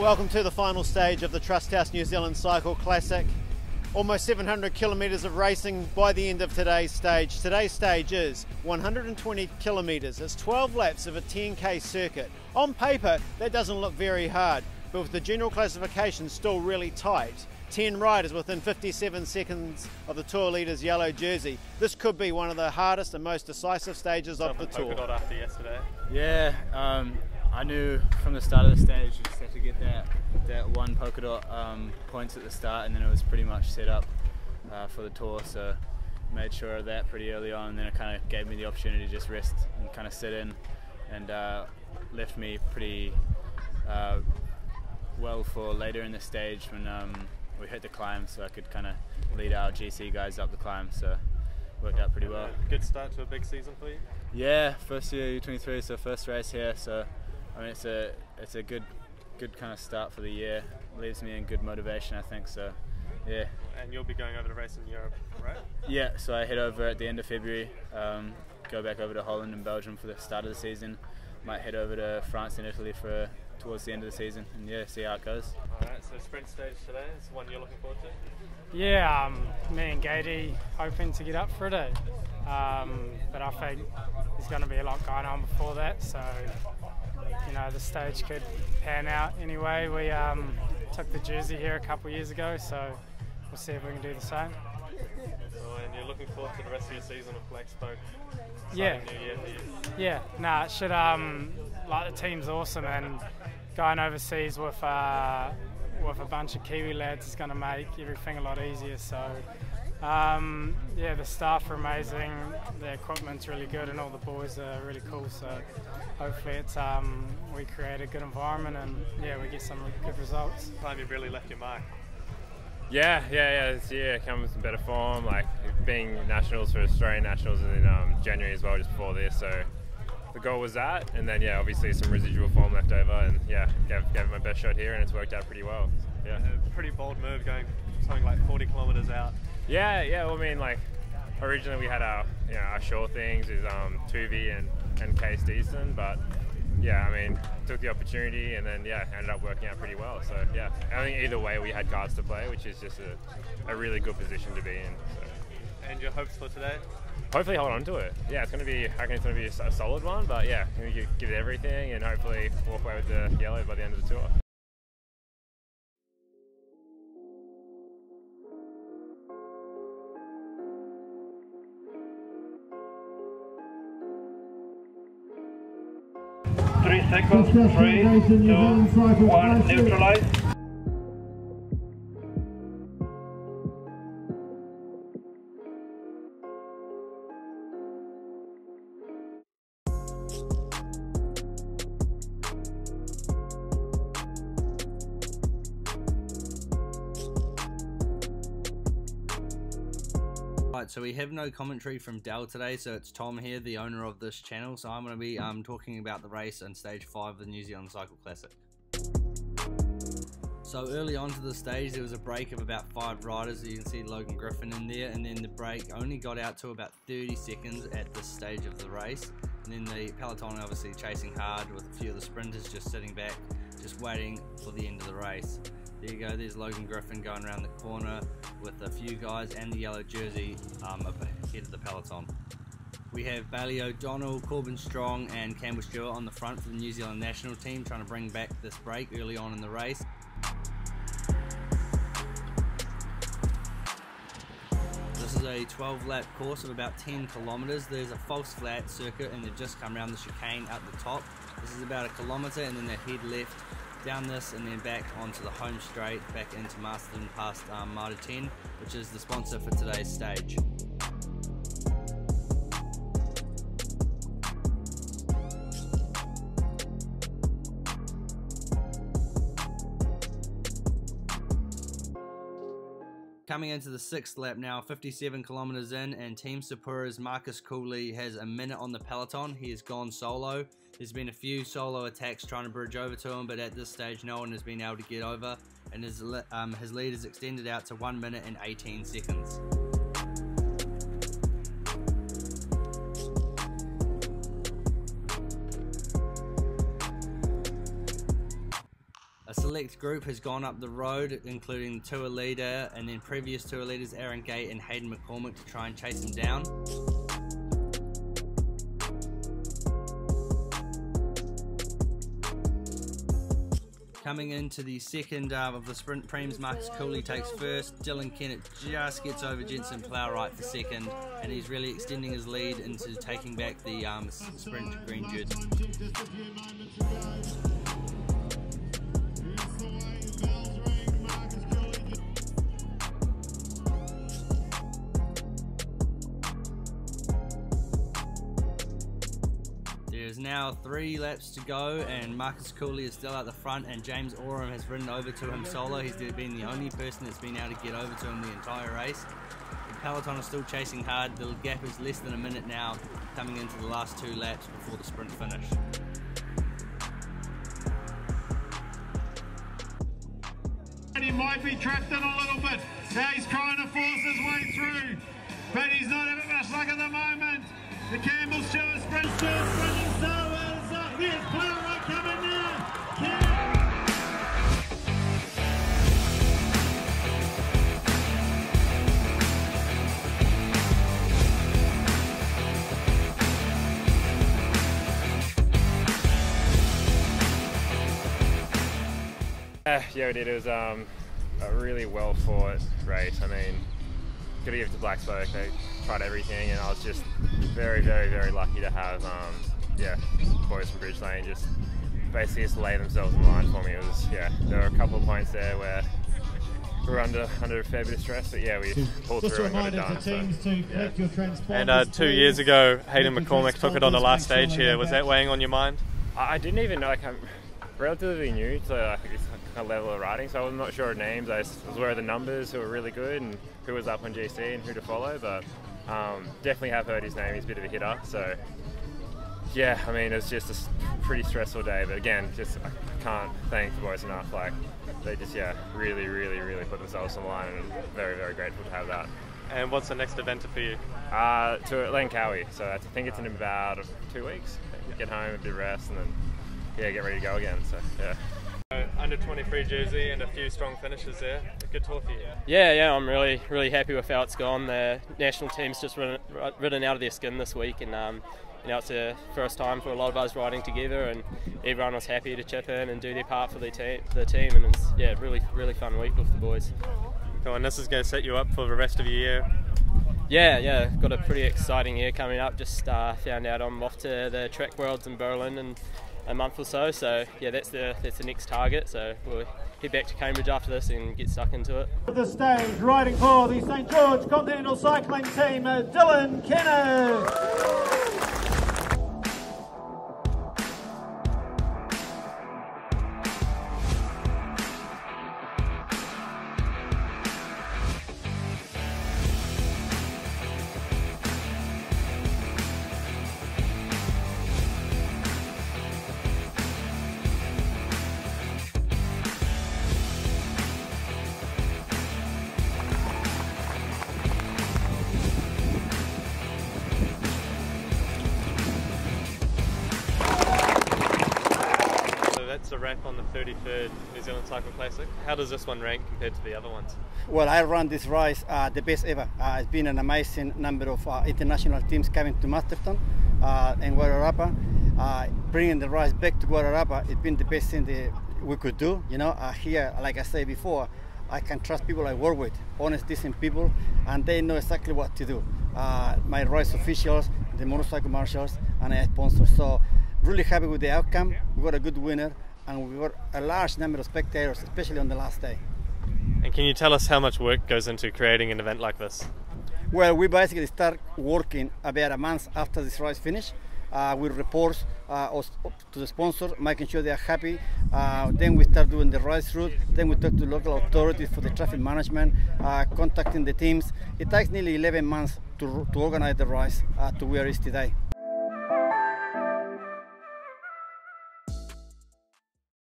welcome to the final stage of the Trust House New Zealand Cycle Classic. Almost 700 kilometres of racing by the end of today's stage. Today's stage is 120 kilometres. It's 12 laps of a 10k circuit. On paper, that doesn't look very hard, but with the general classification still really tight, 10 riders within 57 seconds of the tour leader's yellow jersey. This could be one of the hardest and most decisive stages of the tour. after yesterday. Yeah, um, I knew from the start of the stage you just had to get that that one polka dot um, points at the start, and then it was pretty much set up uh, for the tour. So made sure of that pretty early on, and then it kind of gave me the opportunity to just rest and kind of sit in, and uh, left me pretty uh, well for later in the stage when um, we hit the climb, so I could kind of lead our GC guys up the climb. So worked out pretty well. Good start to a big season for you. Yeah, first year U23, so first race here. So I mean, it's a it's a good good kind of start for the year. Leaves me in good motivation, I think. So yeah. And you'll be going over to race in Europe, right? Yeah. So I head over at the end of February. Um, go back over to Holland and Belgium for the start of the season. Might head over to France and Italy for towards the end of the season, and yeah, see how it goes. All right. So sprint stage today is the one you're looking forward to. Yeah, um, me and Gatey hoping to get up for it. eh? Um, but I think there's going to be a lot going on before that, so you know the stage could pan out anyway. We um, took the jersey here a couple of years ago, so we'll see if we can do the same. Oh, and you're looking forward to the rest of your season with Black Spoke. Yeah. Starting New year for you. Yeah, nah, it should um, like the team's awesome, and going overseas with uh, with a bunch of Kiwi lads is going to make everything a lot easier. So. Um, yeah, the staff are amazing. The equipment's really good, and all the boys are really cool. So hopefully, it's um, we create a good environment, and yeah, we get some good results. Time you've really left your mark. Yeah, yeah, yeah. This year comes in better form, like being nationals for Australian nationals in um, January as well, just before this. So the goal was that, and then yeah, obviously some residual form left over, and yeah, gave, gave it my best shot here, and it's worked out pretty well. Yeah, A pretty bold move going something like 40 kilometres out. Yeah, yeah. Well, I mean, like originally we had our you know our sure things is um, Tuvi and and Case Deason, but yeah, I mean, took the opportunity, and then yeah, ended up working out pretty well. So yeah, I think either way we had cards to play, which is just a, a really good position to be in. So. And your hopes for today? hopefully hold on to it. Yeah, it's going to be, I reckon it's going to be a solid one, but yeah, give, give it everything and hopefully walk away with the yellow by the end of the tour. Three seconds, three, two, one, neutralize. So we have no commentary from Dell today, so it's Tom here, the owner of this channel. So I'm going to be um, talking about the race on stage five of the New Zealand Cycle Classic. So early on to the stage, there was a break of about five riders. You can see Logan Griffin in there, and then the break only got out to about 30 seconds at this stage of the race. And then the peloton obviously chasing hard with a few of the sprinters just sitting back, just waiting for the end of the race. There you go, there's Logan Griffin going around the corner with a few guys and the yellow jersey um, ahead of the peloton. We have Bailey O'Donnell, Corbin Strong, and Campbell Stewart on the front for the New Zealand national team, trying to bring back this break early on in the race. This is a 12 lap course of about 10 kilometres. There's a false flat circuit and they've just come around the chicane at the top. This is about a kilometre and then they head left down this and then back onto the home straight back into Masterton past um, Marta 10, which is the sponsor for today's stage. Coming into the sixth lap now, 57 kilometers in, and Team Sapura's Marcus Culey has a minute on the peloton. He has gone solo. There's been a few solo attacks trying to bridge over to him, but at this stage, no one has been able to get over, and his, um, his lead is extended out to 1 minute and 18 seconds. A select group has gone up the road, including tour leader and then previous tour leaders Aaron Gate and Hayden McCormick to try and chase him down. Coming into the second uh, of the sprint primes, Marcus Culey takes first. Dylan Kennett just gets over Jensen Plowright for second, and he's really extending his lead into taking back the um, sprint green jersey. Now three laps to go, and Marcus Culey is still at the front, and James Oram has ridden over to him solo. He's been the only person that's been able to get over to him the entire race. The peloton is still chasing hard. The gap is less than a minute now, coming into the last two laps before the sprint finish. He might be trapped in a little bit. Now he's trying to force his way through, but he's not having much luck at the moment. The Campbell's show is sprint, still sprinting so well. So here's Plowright coming now. Uh, yeah, we did. It was um, a really well fought race. I mean, got to give it to Black Spoke. They tried everything, and I was just very, very, very lucky to have, um, yeah, boys from Bridge Lane just basically just lay themselves in line for me. It was, yeah, there were a couple of points there where we were under under a fair bit of stress, but yeah, we pulled Just through and got it done. to so, to yeah. your. And uh, two years ago, Hayden Collect McCormick took it on the last stage here. Was that. that weighing on your mind? I I didn't even know. Like, I'm relatively new to like, this kind of level of riding, so I was not sure of names. I was was aware of the numbers who were really good and who was up on GC and who to follow, but um, definitely have heard his name. He's a bit of a hitter, so yeah. I mean, it's just a pretty stressful day, but again, just I can't thank the boys enough. Like, they just yeah, really, really, really put themselves on the line, and I'm very, very grateful to have that. And what's the next event for you? Uh, to Langkawi, so I think it's in about two weeks. Get home, a bit of rest, and then yeah, get ready to go again. So yeah. Under 23 jersey and a few strong finishes there. A good tour for you. Yeah, yeah, I'm really, really happy with how it's gone. The national team's just ridden, ridden out of their skin this week, and um, you know it's the first time for a lot of us riding together, and everyone was happy to chip in and do their part for the team. The team, and it's yeah, really, really fun week with the boys. Cool, and this is going to set you up for the rest of your year. Yeah, yeah, got a pretty exciting year coming up. Just uh, found out I'm off to the Track Worlds in Berlin in a month or so. So yeah, that's the that's the next target. So we'll head back to Cambridge after this and get stuck into it. At the stage, riding for the St George Continental Cycling Team, uh, Dylan Kennett. 33rd New Zealand Cycle Classic. How does this one rank compared to the other ones? Well, I run this race uh, the best ever. Uh, it's been an amazing number of uh, international teams coming to Masterton uh, and Wairarapa. Uh, bringing the race back to Wairarapa, it's been the best thing that we could do. You know, uh, here, like I said before, I can trust people I work with, honest, decent people, and they know exactly what to do. Uh, my race officials, the motorcycle marshals, and I sponsors. So, really happy with the outcome. We got a good winner, and we got a large number of spectators, especially on the last day. And can you tell us how much work goes into creating an event like this? Well, we basically start working about a month after this race finish. Uh, we report uh, to the sponsor, making sure they are happy. Uh, then we start doing the race route. Then we talk to local authorities for the traffic management, uh, contacting the teams. It takes nearly 11 months to, to organize the race uh, to where it is today.